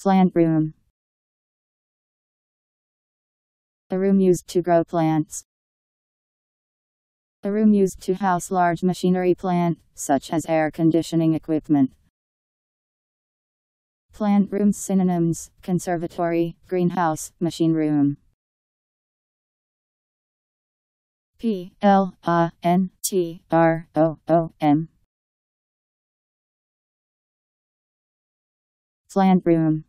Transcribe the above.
Plant room. A room used to grow plants. A room used to house large machinery plant, such as air conditioning equipment. Plant room synonyms, conservatory, greenhouse, machine room. P L A N T R O O M Plant room